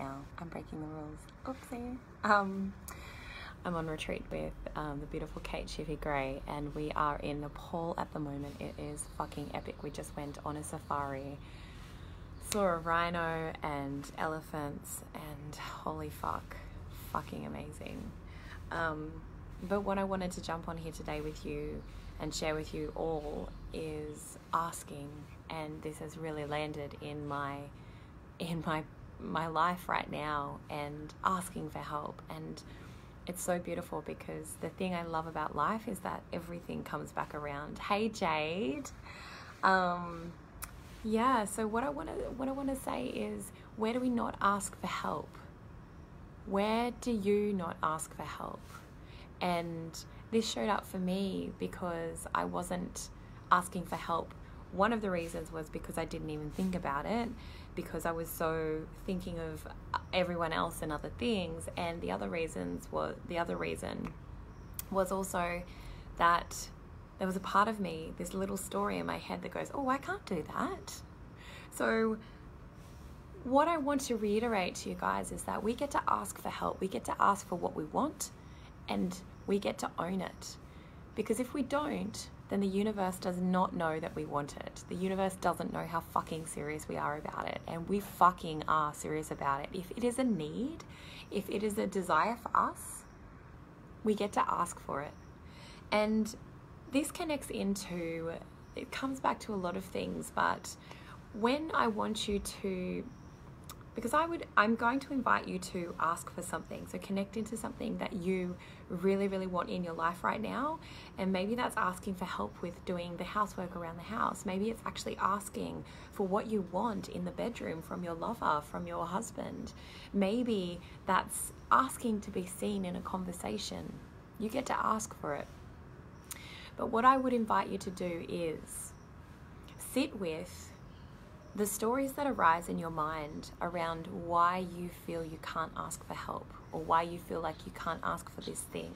now. I'm breaking the rules. Oopsie. Um, I'm on retreat with um, the beautiful Kate Shivy Gray, and we are in Nepal at the moment. It is fucking epic. We just went on a safari, saw a rhino and elephants, and holy fuck, fucking amazing. Um, but what I wanted to jump on here today with you and share with you all is asking, and this has really landed in my in my my life right now and asking for help and it's so beautiful because the thing I love about life is that everything comes back around. Hey Jade. Um yeah, so what I want to what I want to say is where do we not ask for help? Where do you not ask for help? And this showed up for me because I wasn't asking for help. One of the reasons was because I didn't even think about it because I was so thinking of uh, everyone else and other things. And the other reasons were the other reason was also that there was a part of me, this little story in my head that goes, "Oh, I can't do that." So what I want to reiterate to you guys is that we get to ask for help. We get to ask for what we want and we get to own it. Because if we don't, then the universe does not know that we want it. The universe doesn't know how fucking serious we are about it. And we fucking are serious about it. If it is a need, if it is a desire for us, we get to ask for it. And this connects into, it comes back to a lot of things, but when I want you to because I would I'm going to invite you to ask for something. So connect into something that you really really want in your life right now and maybe that's asking for help with doing the housework around the house. Maybe it's actually asking for what you want in the bedroom from your lover, from your husband. Maybe that's asking to be seen in a conversation. You get to ask for it. But what I would invite you to do is sit with the stories that arise in your mind around why you feel you can't ask for help or why you feel like you can't ask for this thing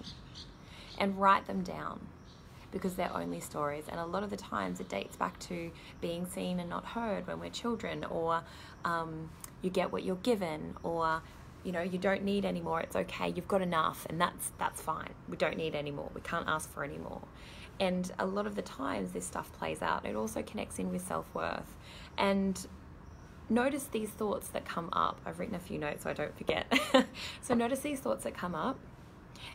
and write them down because they're only stories. And a lot of the times it dates back to being seen and not heard when we're children or um, you get what you're given or you know you don't need anymore it's okay you've got enough and that's that's fine. We don't need anymore. We can't ask for anymore and a lot of the times this stuff plays out it also connects in with self-worth and notice these thoughts that come up. I've written a few notes so I don't forget. so notice these thoughts that come up.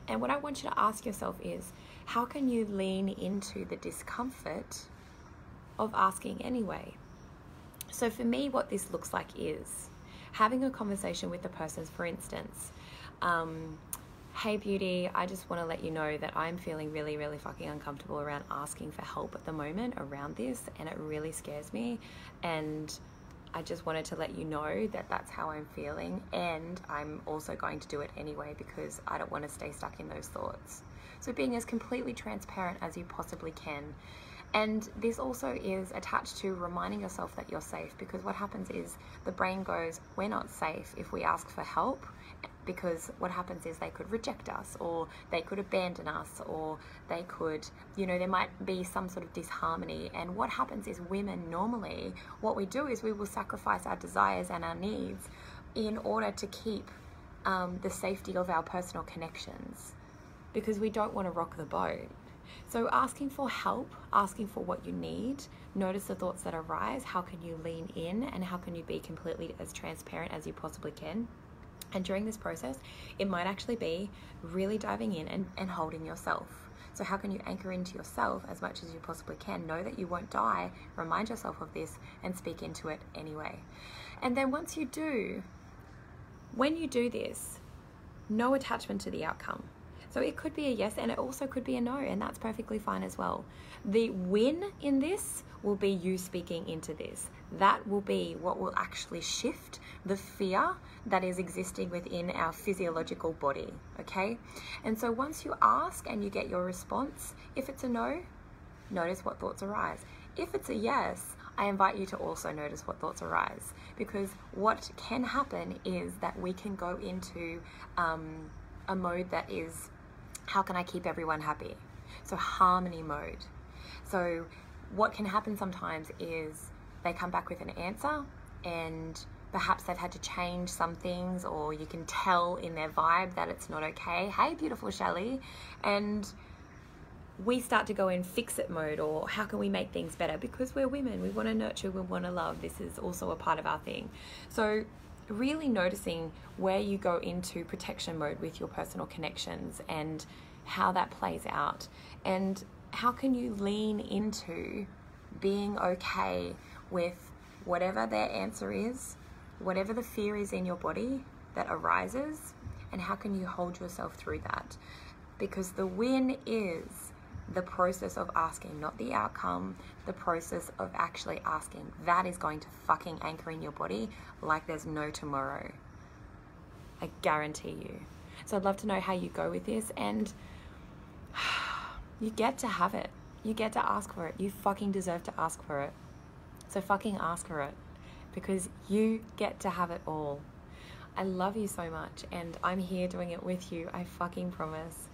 And what I want you to ask yourself is how can you lean into the discomfort of asking anyway? So for me, what this looks like is having a conversation with the person, for instance. Um, Hey beauty, I just want to let you know that I'm feeling really, really fucking uncomfortable around asking for help at the moment around this, and it really scares me. And I just wanted to let you know that that's how I'm feeling, and I'm also going to do it anyway because I don't want to stay stuck in those thoughts. So, being as completely transparent as you possibly can. And this also is attached to reminding yourself that you're safe because what happens is the brain goes, We're not safe if we ask for help because what happens is they could reject us or they could abandon us or they could you know there might be some sort of disharmony. And what happens is women normally what we do is we will sacrifice our desires and our needs in order to keep um, the safety of our personal connections because we don't want to rock the boat so asking for help asking for what you need notice the thoughts that arise how can you lean in and how can you be completely as transparent as you possibly can and during this process, it might actually be really diving in and, and holding yourself. So, how can you anchor into yourself as much as you possibly can? Know that you won't die, remind yourself of this, and speak into it anyway. And then, once you do, when you do this, no attachment to the outcome. So, it could be a yes, and it also could be a no, and that's perfectly fine as well. The win in this will be you speaking into this. That will be what will actually shift the fear that is existing within our physiological body, okay? And so once you ask and you get your response, if it's a no, notice what thoughts arise. If it's a yes, I invite you to also notice what thoughts arise because what can happen is that we can go into um, a mode that is how can I keep everyone happy? So, harmony mode. So, what can happen sometimes is they come back with an answer and perhaps they've had to change some things or you can tell in their vibe that it's not okay. Hey, beautiful Shelly. And we start to go in fix it mode or how can we make things better because we're women we want to nurture we want to love this is also a part of our thing so really noticing where you go into protection mode with your personal connections and how that plays out. And how can you lean into being okay with whatever their answer is whatever the fear is in your body that arises and how can you hold yourself through that? Because the win is the process of asking, not the outcome, the process of actually asking. That is going to fucking anchor in your body like there's no tomorrow. I guarantee you. So I'd love to know how you go with this and you get to have it. You get to ask for it. You fucking deserve to ask for it. So fucking ask for it because you get to have it all. I love you so much and I'm here doing it with you. I fucking promise.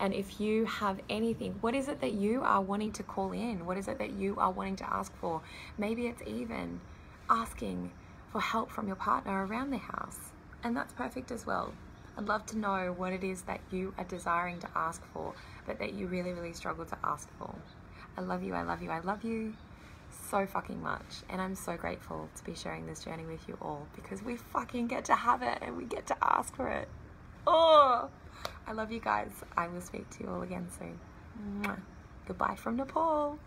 And if you have anything, what is it that you are wanting to call in? What is it that you are wanting to ask for? Maybe it's even asking for help from your partner around the house. And that's perfect as well. I'd love to know what it is that you are desiring to ask for, but that you really, really struggle to ask for. I love you, I love you, I love you so fucking much. And I'm so grateful to be sharing this journey with you all because we fucking get to have it and we get to ask for it. Oh! I love you guys. I will speak to you all again soon. Mwah. Goodbye from Nepal.